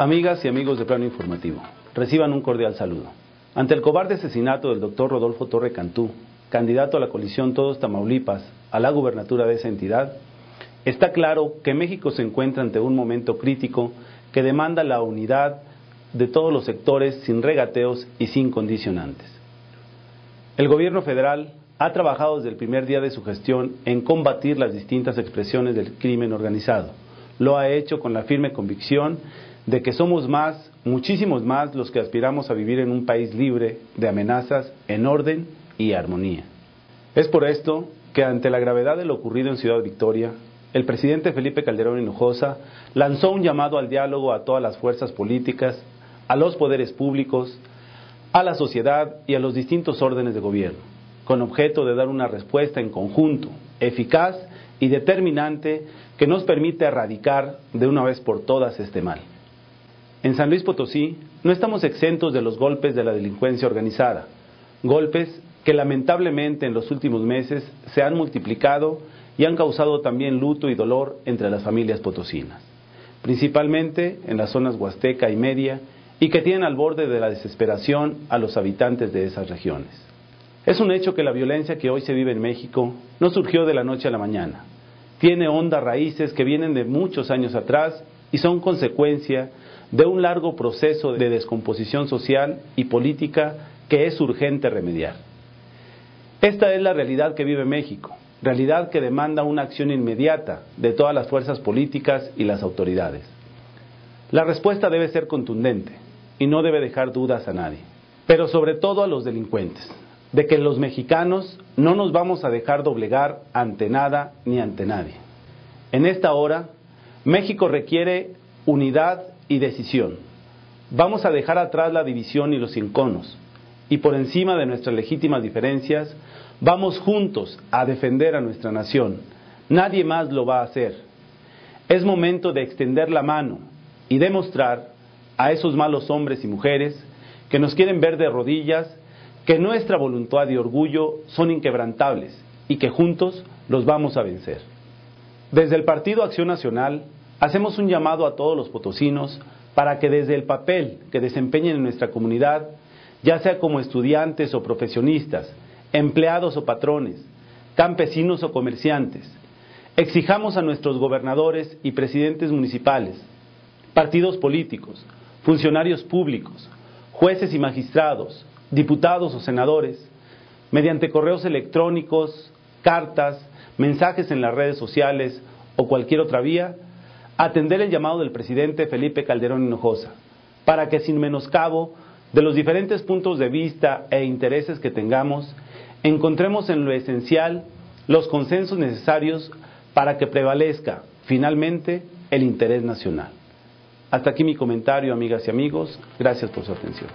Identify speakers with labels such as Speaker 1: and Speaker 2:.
Speaker 1: Amigas y amigos de Plano Informativo, reciban un cordial saludo. Ante el cobarde asesinato del doctor Rodolfo Torre Cantú, candidato a la coalición Todos Tamaulipas a la gubernatura de esa entidad, está claro que México se encuentra ante un momento crítico que demanda la unidad de todos los sectores sin regateos y sin condicionantes. El gobierno federal ha trabajado desde el primer día de su gestión en combatir las distintas expresiones del crimen organizado. Lo ha hecho con la firme convicción de que somos más, muchísimos más, los que aspiramos a vivir en un país libre de amenazas en orden y armonía. Es por esto que ante la gravedad de lo ocurrido en Ciudad Victoria, el presidente Felipe Calderón Hinojosa lanzó un llamado al diálogo a todas las fuerzas políticas, a los poderes públicos, a la sociedad y a los distintos órdenes de gobierno, con objeto de dar una respuesta en conjunto, eficaz y determinante que nos permite erradicar de una vez por todas este mal. En San Luis Potosí no estamos exentos de los golpes de la delincuencia organizada, golpes que lamentablemente en los últimos meses se han multiplicado y han causado también luto y dolor entre las familias potosinas, principalmente en las zonas huasteca y media, y que tienen al borde de la desesperación a los habitantes de esas regiones. Es un hecho que la violencia que hoy se vive en México no surgió de la noche a la mañana. Tiene hondas raíces que vienen de muchos años atrás y son consecuencia de un largo proceso de descomposición social y política que es urgente remediar. Esta es la realidad que vive México, realidad que demanda una acción inmediata de todas las fuerzas políticas y las autoridades. La respuesta debe ser contundente y no debe dejar dudas a nadie, pero sobre todo a los delincuentes, de que los mexicanos no nos vamos a dejar doblegar ante nada ni ante nadie. En esta hora, México requiere unidad y decisión. Vamos a dejar atrás la división y los enconos, y por encima de nuestras legítimas diferencias, vamos juntos a defender a nuestra nación. Nadie más lo va a hacer. Es momento de extender la mano y demostrar a esos malos hombres y mujeres que nos quieren ver de rodillas que nuestra voluntad y orgullo son inquebrantables y que juntos los vamos a vencer. Desde el Partido Acción Nacional hacemos un llamado a todos los potosinos para que desde el papel que desempeñen en nuestra comunidad, ya sea como estudiantes o profesionistas, empleados o patrones, campesinos o comerciantes, exijamos a nuestros gobernadores y presidentes municipales, partidos políticos, funcionarios públicos, jueces y magistrados, diputados o senadores, mediante correos electrónicos, cartas, mensajes en las redes sociales o cualquier otra vía, atender el llamado del presidente Felipe Calderón Hinojosa, para que sin menoscabo de los diferentes puntos de vista e intereses que tengamos, encontremos en lo esencial los consensos necesarios para que prevalezca finalmente el interés nacional. Hasta aquí mi comentario, amigas y amigos. Gracias por su atención.